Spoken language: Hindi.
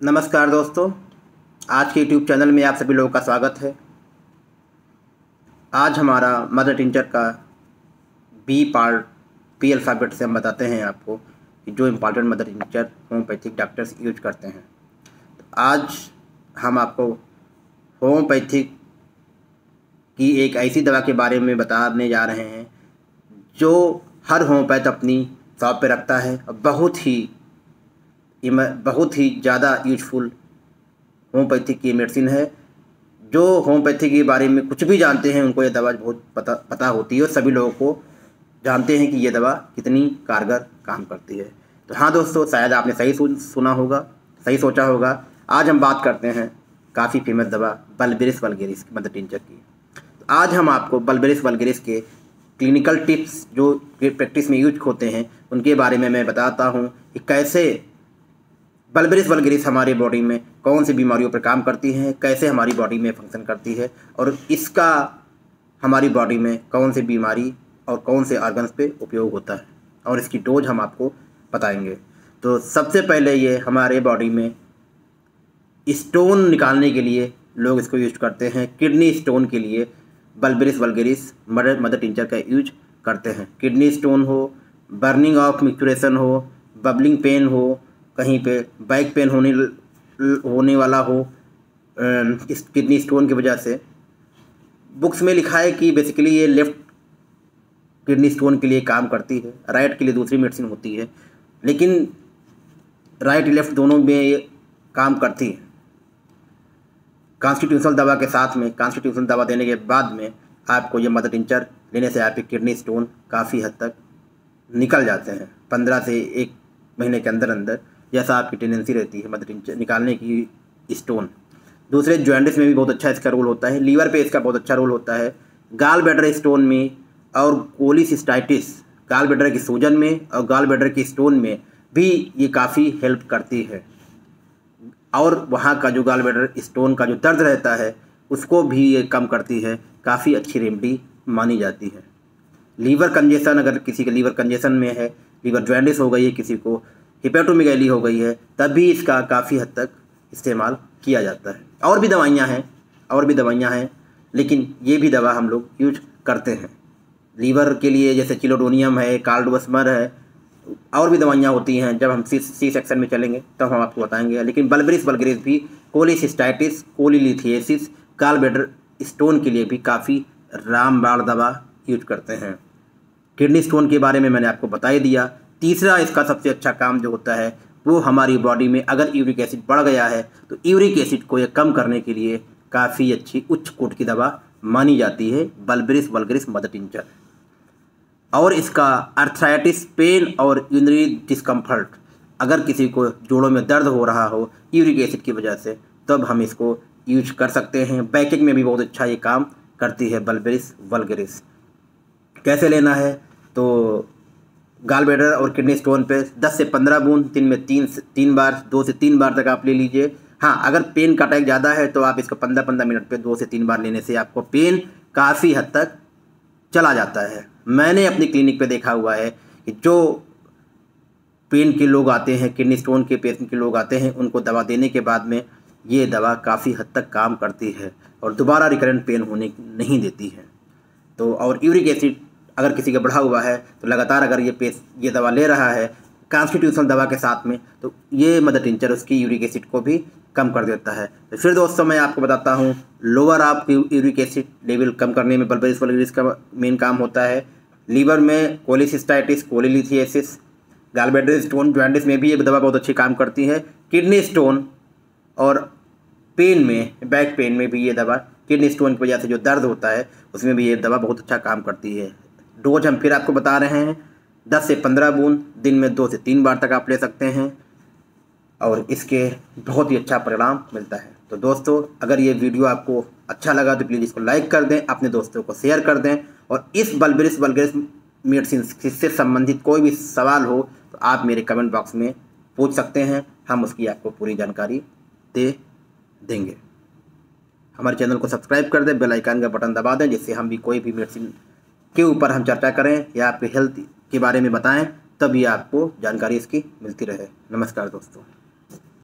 नमस्कार दोस्तों, आज के यूट्यूब चैनल में आप सभी लोगों का स्वागत है। आज हमारा मदर टिंचर का बी पार्ट पी अल्फ़ाबेट से हम बताते हैं आपको कि जो important mother tincture homeopathic doctors use करते हैं। तो आज हम आपको होम्योपैथिक की एक ऐसी दवा के बारे में बताने जा रहे हैं, जो हर होम्योपैथ अपनी शॉप पे रखता है और बहुत ही बहुत ही ज़्यादा यूजफुल होम्योपैथिक की मेडिसिन है। जो होम्योपैथी के बारे में कुछ भी जानते हैं, उनको यह दवा बहुत पता पता होती है और सभी लोगों को जानते हैं कि ये दवा कितनी कारगर काम करती है। तो हाँ दोस्तों, शायद आपने सही सुना होगा, सही सोचा होगा। आज हम बात करते हैं काफ़ी फ़ेमस दवा, बलबेरिस वलगेरिस, मदर टिंचर की। तो आज हम आपको बलबेरिस वलगेरिस के क्लिनिकल टिप्स जो प्रैक्टिस में यूज़ होते हैं, उनके बारे में मैं बताता हूँ कि कैसे बल्बरिस वलगरिस हमारे बॉडी में कौन सी बीमारियों पर काम करती है, कैसे हमारी बॉडी में फ़ंक्शन करती है, और इसका हमारी बॉडी में कौन सी बीमारी और कौन से ऑर्गन्स पे उपयोग होता है, और इसकी डोज हम आपको बताएँगे। तो सबसे पहले ये हमारे बॉडी में स्टोन निकालने के लिए लोग इसको यूज़ करते हैं किडनी स्टोन के लिए Berberis vulgaris mother mother tincture का यूज़ करते हैं। किडनी स्टोन हो बर्निंग ऑफ़ मिक्चुरेशन हो बबलिंग पेन हो कहीं पे बैक पेन होने होने वाला हो किडनी स्टोन की वजह से बुक्स में लिखा है कि बेसिकली ये लेफ़्ट किडनी स्टोन के लिए काम करती है राइट के लिए दूसरी मेडिसिन होती है, लेकिन राइट लेफ़्ट दोनों में ये काम करती है। कॉन्स्टिट्यूशनल दवा के साथ में कॉन्स्टिट्यूशनल दवा देने के बाद में आपको ये मदर टिंचर लेने से आपके किडनी स्टोन काफ़ी हद तक निकल जाते हैं, पंद्रह से एक महीने के अंदर अंदर जैसा आपकी टेंडेंसी रहती है मदर निकालने की स्टोन दूसरे ज्वाइंटिस में भी बहुत अच्छा इसका रोल होता है। लीवर पे इसका बहुत अच्छा रोल होता है। गाल बेडर स्टोन में और कोलिसिस्टाइटिस गाल बेडर की सूजन में और गाल बेडर की स्टोन में भी ये काफ़ी हेल्प करती है। और वहाँ का जो गाल बेडर स्टोन का जो दर्द रहता है, उसको भी ये कम करती है। काफ़ी अच्छी रेमडी मानी जाती है। लीवर कंजेशन अगर किसी के लीवर कंजेशन में है लीवर ज्वाइंटिस हो गई है किसी को हिपेटोमिगैली हो गई है, तब भी इसका काफ़ी हद तक इस्तेमाल किया जाता है। और भी दवाइयाँ हैं, और भी दवाइयाँ हैं, लेकिन ये भी दवा हम लोग यूज़ करते हैं। लीवर के लिए जैसे चिलोडोनियम है कार्डोसमर है, और भी दवाइयाँ होती हैं। जब हम सी सी सेक्शन में चलेंगे, तब तो हम आपको बताएँगे। लेकिन बलब्रिस बलग्रिस भी, कोलिसिस्टाइटिस कोलिलिथियसिस कालबेडर स्टोन के लिए भी काफ़ी रामबाड़ दवा यूज़ करते हैं। किडनी स्टोन के बारे में मैंने आपको बता ही दिया। तीसरा इसका सबसे अच्छा काम जो होता है, वो हमारी बॉडी में अगर यूरिक एसिड बढ़ गया है तो यूरिक एसिड को ये कम करने के लिए काफ़ी अच्छी उच्च कोट की दवा मानी जाती है बल्बरिस बलगरिस मदर टिंचर और इसका अर्थराइटिस पेन और यूनरी डिस्कम्फर्ट अगर किसी को जोड़ों में दर्द हो रहा हो यूरिक एसिड की वजह से, तब हम इसको यूज़ कर सकते हैं। बैकिंग में भी बहुत अच्छा ये काम करती है बल्बरिस वलगरिस कैसे लेना है? तो गाल बेडर और किडनी स्टोन पे 10 से 15 बूंद दिन में तीन तीन बार, दो से तीन बार तक आप ले लीजिए। हाँ अगर पेन का अटैक ज़्यादा है तो आप इसको पंद्रह पंद्रह मिनट पे दो से तीन बार लेने से आपको पेन काफ़ी हद तक चला जाता है। मैंने अपनी क्लिनिक पे देखा हुआ है कि जो पेन के लोग आते हैं किडनी स्टोन के पेशेंट के लोग आते हैं, उनको दवा देने के बाद में ये दवा काफ़ी हद तक काम करती है और दोबारा रिकरेंट पेन होने नहीं देती है। तो और यूरिक एसिड अगर किसी का बढ़ा हुआ है तो लगातार अगर ये पेस ये दवा ले रहा है कॉन्स्टिट्यूशनल दवा के साथ में तो ये मदर टिंचर उसकी यूरिक एसिड को भी कम कर देता है। तो फिर दोस्तों मैं आपको बताता हूँ लोअर आप यूरिक एसिड लेवल कम करने में बल्बरिस वलगरिस का मेन काम होता है। लीवर में कोलिसिस्टाइटिस कोलिलिथियसिस गालबेडर स्टोन ज्वाइंटिस में भी ये दवा बहुत अच्छी काम करती है। किडनी स्टोन और पेन में बैक पेन में भी ये दवा किडनी स्टोन की वजह से जो दर्द होता है, उसमें भी ये दवा बहुत अच्छा काम करती है। डोज हम फिर आपको बता रहे हैं, दस से पंद्रह बूंद, दिन में दो से तीन बार तक आप ले सकते हैं और इसके बहुत ही अच्छा परिणाम मिलता है। तो दोस्तों, अगर ये वीडियो आपको अच्छा लगा तो प्लीज़ इसको लाइक कर दें, अपने दोस्तों को शेयर कर दें और इस बलबरिस बलगरिस मेडिसिन से संबंधित कोई भी सवाल हो तो आप मेरे कमेंट बॉक्स में पूछ सकते हैं, हम उसकी आपको पूरी जानकारी दे देंगे। हमारे चैनल को सब्सक्राइब कर दें बेल आइकन का बटन दबा दें, जिससे हम भी कोई भी मेडिसिन के ऊपर हम चर्चा करें या आपके हेल्थ के बारे में बताएँ तब ये आपको जानकारी इसकी मिलती रहे। नमस्कार दोस्तों।